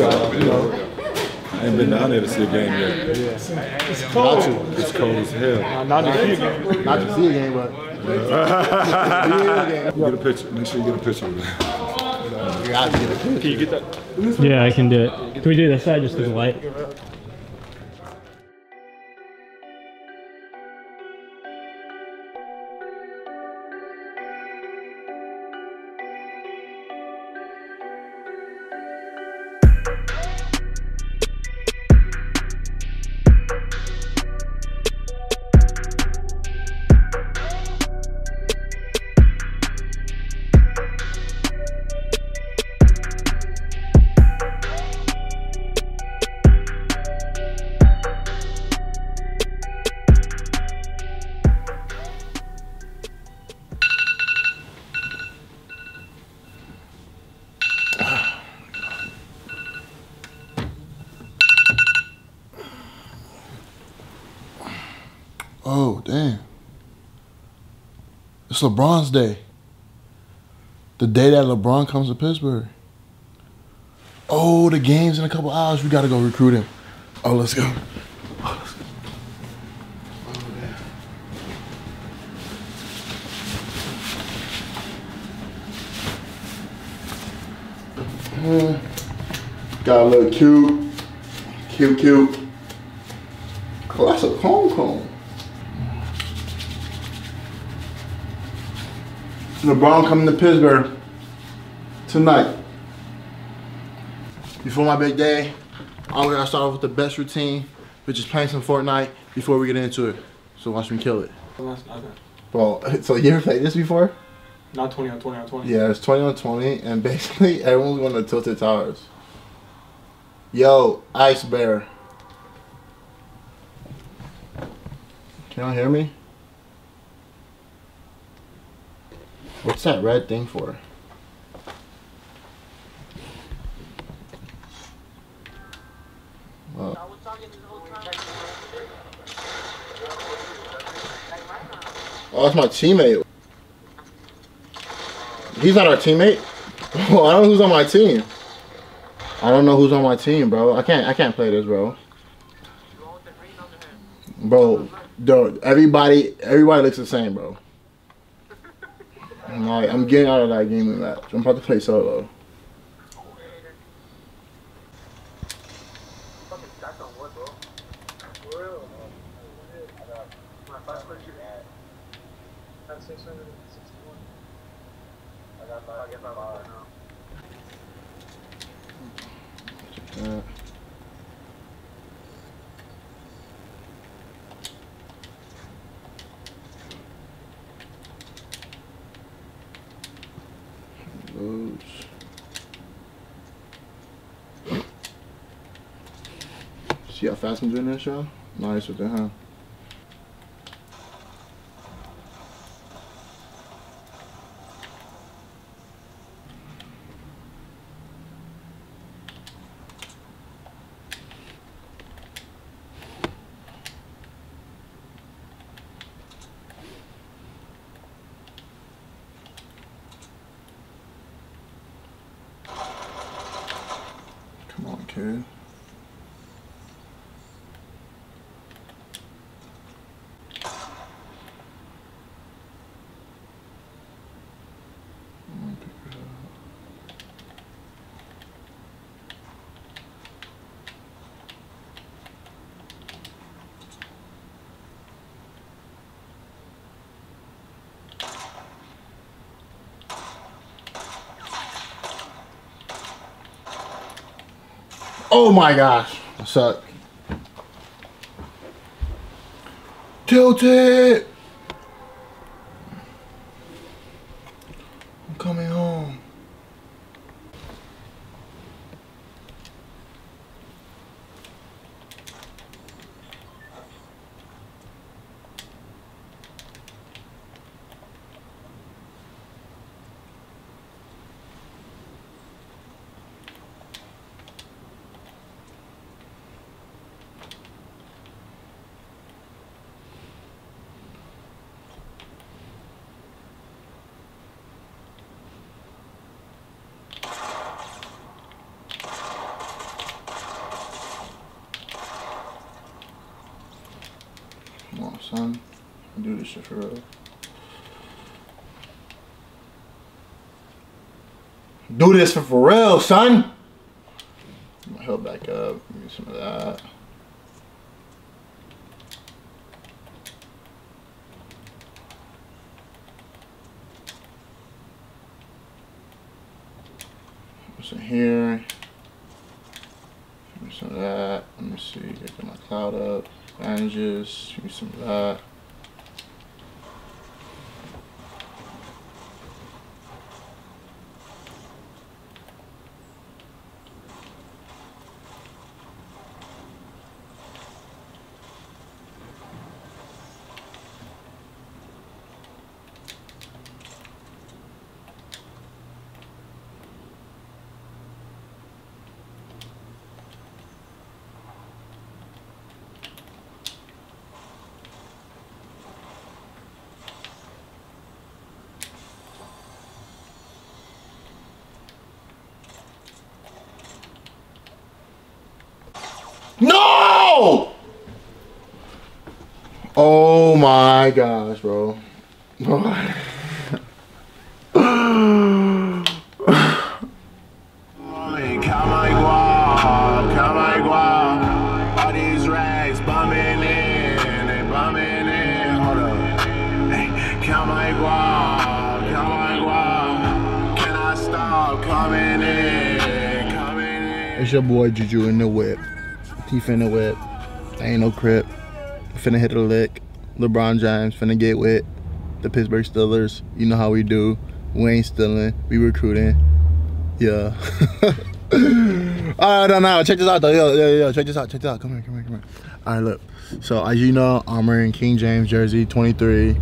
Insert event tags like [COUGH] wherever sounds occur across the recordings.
I ain't been down there to see a game yet. It's cold. Not to, It's cold as hell. Not to see again. not to see a game, but [LAUGHS] Get a picture. Make sure you get a picture of that. you got to get a picture. Can you get that? Yeah, I can do it. Can we do this side just because of light? Oh, damn. It's LeBron's day. The day that LeBron comes to Pittsburgh. Oh, the game's in a couple hours. We gotta go recruit him. Oh, let's go. Oh. Oh. Got a little cute. Cute, cute. Oh, Classic home cone. LeBron coming to Pittsburgh tonight. Before my big day, I'm gonna start off with the best routine, which is playing some Fortnite before we get into it. So watch me kill it. Well, [LAUGHS] so you ever played this before? Not 20 on 20 on 20. Yeah, it's 20 on 20, and [LAUGHS] basically everyone's going to Tilted Towers. Yo, Ice Bear. Can y'all hear me? What's that red thing for? Oh, that's my teammate. He's not our teammate. [LAUGHS] Well, I don't know who's on my team. I don't know who's on my team, bro. I can't. I can't play this, bro. Bro, dude, everybody, everybody looks the same, bro. I'm, getting out of that gaming match. I'm about to play solo. Uh, those. How fast I'm doing this, y'all? Nice with that, huh? Come on, kid. Oh my gosh. I suck. Tilted! Son. Do this shit for real. Do this for real, son. Get My help back up. Give me some of that. What's in here? Give me some of that. Let me see. Get my cloud up. Give me some of that. No! Oh my gosh, bro. Come on, igual, come on, igual. All these rags bumming in, they bumming in. Hold up. Hey, come on, igual, come on, igual. Can I stop coming in, coming in? It's your boy Juju in the whip. He finna whip. Ain't no crip. Finna hit a lick. LeBron James finna get with the Pittsburgh Steelers. You know how we do. We ain't stealing. We recruiting. Yeah. [LAUGHS] Alright, no, no, check this out though. Yo, yo, yo, check this out. Check this out. Come here, come here, come here. Alright, look. So as you know, I'm wearing King James jersey 23.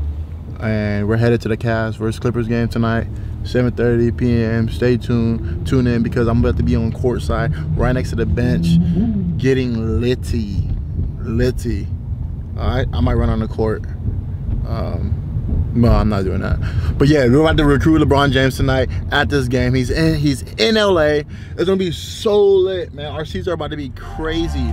And we're headed to the Cavs versus Clippers game tonight. 7:30 p.m. Stay tuned. Tune in because I'm about to be on court side, right next to the bench, getting litty, litty. All right, I might run on the court. Um, no, I'm not doing that. But yeah, we're about to recruit LeBron James tonight at this game. He's in. He's in LA. It's gonna be so lit, man. Our seats are about to be crazy.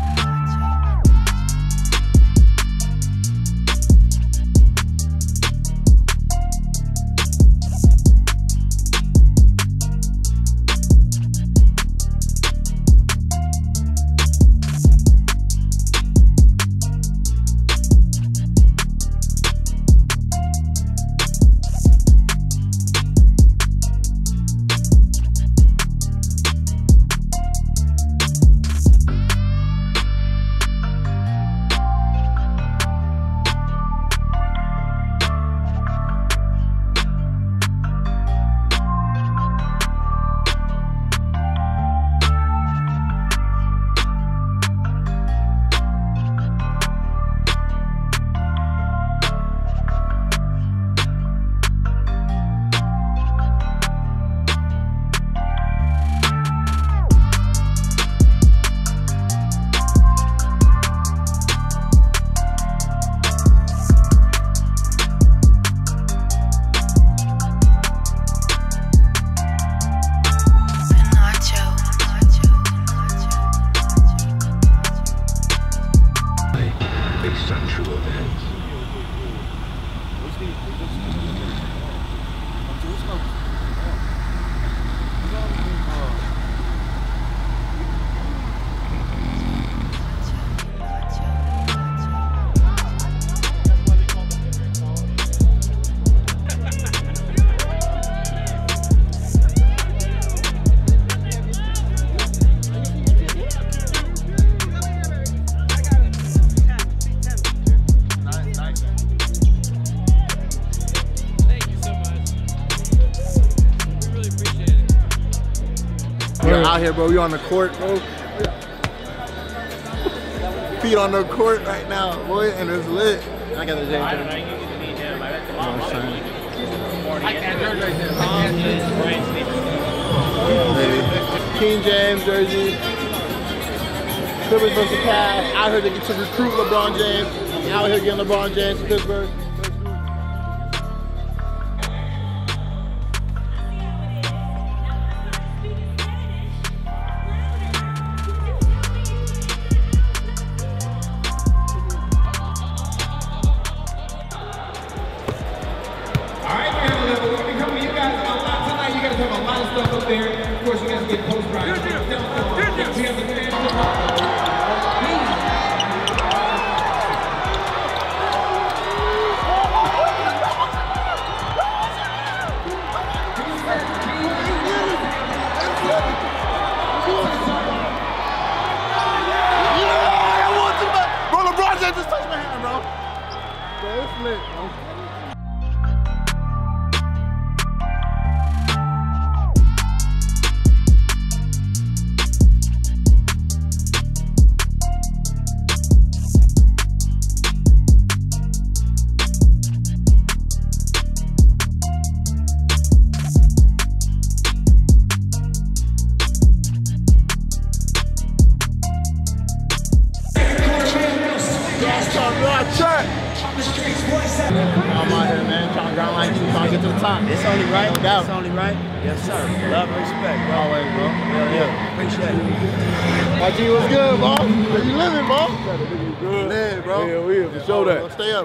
True events. Out here, bro. We on the court, bro. [LAUGHS] Feet on the court right now, boy, and it's lit. I got the James. I don't know. You get to meet him. I got the King James jersey. Clippers versus Cavs. Out here to get to recruit LeBron James. Out here getting LeBron James Pittsburgh.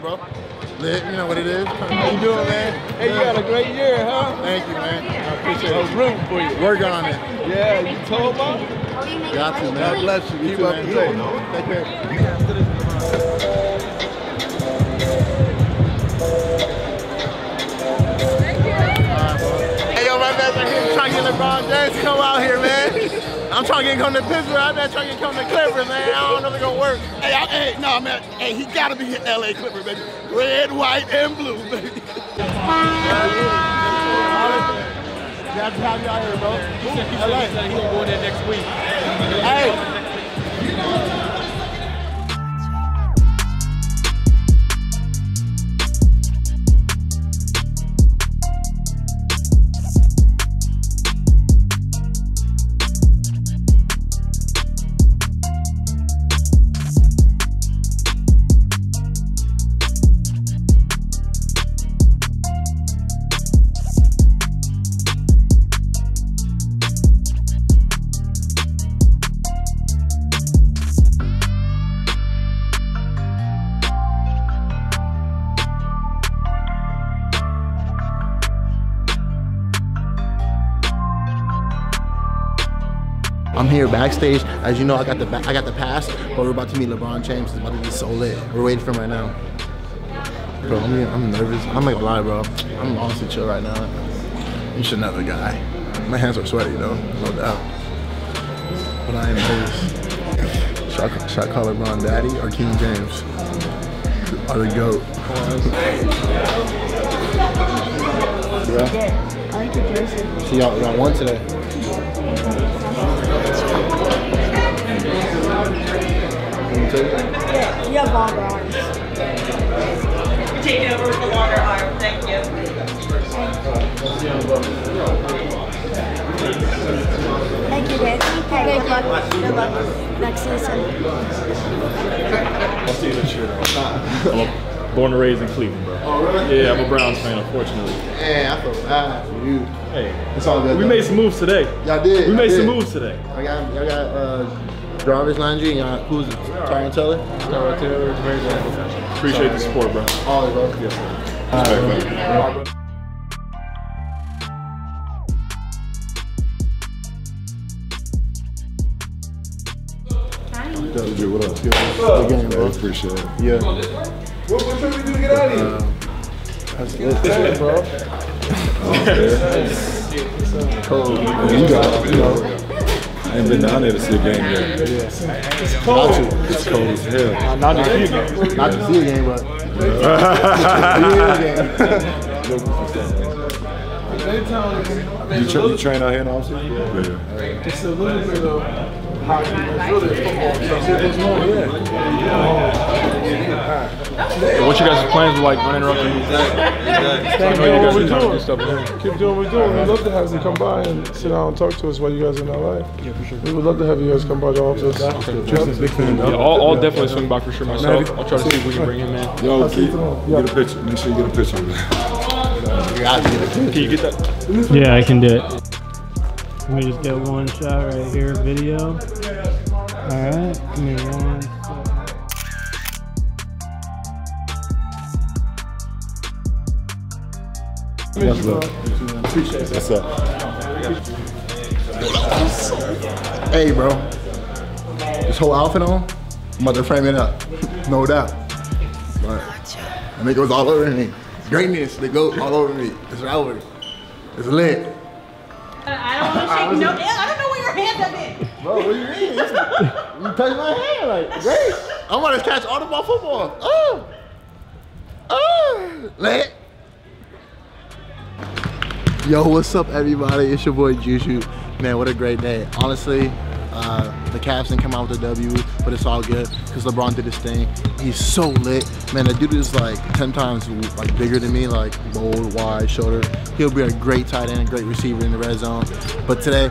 Bro, Stay up, bro. Lit, you know what it is. How you doing, man? Hey, you had a great year, huh? Thank you, man. I appreciate it. rooting for you. Working on it. Yeah, you told mom? Got to, man. God bless you. Keep up man. the. Take care. Hey, yo, my best, I'm here trying to get LeBron James to come out here, man. I'm trying to get him to come to Pittsburgh. I'm not trying to get him to come to Clippers, man. I don't know if it's gonna work. Hey, I, hey, no, man. Hey, he gotta be hitting LA Clipper, baby. Red, white, and blue, baby. Glad to have you out here, bro. LA. He's gonna go in there next week. Hey. Here backstage. As you know, I got the I got the pass, but we're about to meet LeBron James. It's about to be so lit. We're waiting for him right now. Bro, I'm, I'm nervous. I'm like gonna lie, bro. I'm honestly chill right now. You should know the guy. My hands are sweaty though, no doubt. But I am nervous. Should I, should I call LeBron Daddy or King James? Or the GOAT? Yeah. I like jersey. So y'all, won today. Yeah, you have longer arms. Take it over with the longer arm, thank you. Thank you, Dad. Hey, good luck. Good luck next season. I'll see you this year. I'm a, born and raised in Cleveland, bro. Oh, really? Yeah, I'm a Browns fan, unfortunately. Man, I feel bad for you. Hey, It's all good. we though. made some moves today. Y'all did. We y'all made some moves today. I got, I got uh, Jarvis Landry and y'all, who's it? Tyrod Taylor? Tyler Taylor is very good. Appreciate the support, bro. All of bro. Yes, sir. Dude, what up? Good game, bro. Appreciate it. Yeah. What, what time we do to get out of here? That's lit, bro. [LAUGHS] Cold. You got it, you know. I ain't been down there to see a game yet. It's cold. It's cold as hell. Uh, not to see again. not to see a game, but [LAUGHS] You, tra- you train out here in Austin? Yeah. It's a little bit of hockey. It's really football. So What you guys' plans like uninterrupted? Keep doing what we're doing. Keep doing what we're doing. We'd love to have you come by and sit down and talk to us while you guys are in LA. Yeah, for sure. We would love to have you guys come by the office. Tristan's big fan. Yeah, I'll, I'll definitely swing by for sure myself. I'll try to see if we can bring him in. Yo, kid, get a picture. Make sure you get a picture of it. Can you get that? Yeah, I can do it. Let me just get one shot right here, video. Alright, give me one second. Much love. What's up? hey, bro. this whole outfit on, I'm about to frame it up, [LAUGHS] no doubt. But I think it was all over me. Greatness, they go all over me. It's over. It's lit. I don't want to shake no. I don't know where your hands have been. Bro, what do you mean? you touched my hand, like, great. I want to catch all the ball football. Oh, oh, lit. Yo, what's up, everybody? It's your boy Juju. Man, what a great day. Honestly, uh, the Cavs didn't come out with a W, but it's all good because LeBron did his thing. He's so lit. Man, the dude is like 10 times like bigger than me, like bold, wide, shoulder. He'll be a great tight end, a great receiver in the red zone. But today,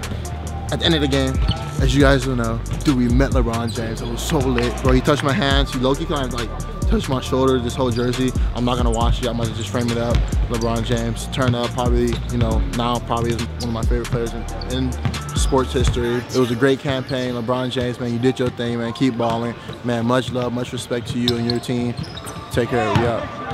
at the end of the game, as you guys will know, dude, we met LeBron James. It was so lit. Bro, he touched my hands. He low-key kind of like touched my shoulder, this whole jersey. I'm not gonna wash it. I'm gonna just frame it up. LeBron James, turn up, probably, you know, now probably is one of my favorite players in, in sports history. It was a great campaign. LeBron James, man, you did your thing, man. Keep balling. Man, much love, much respect to you and your team. Take care. We out.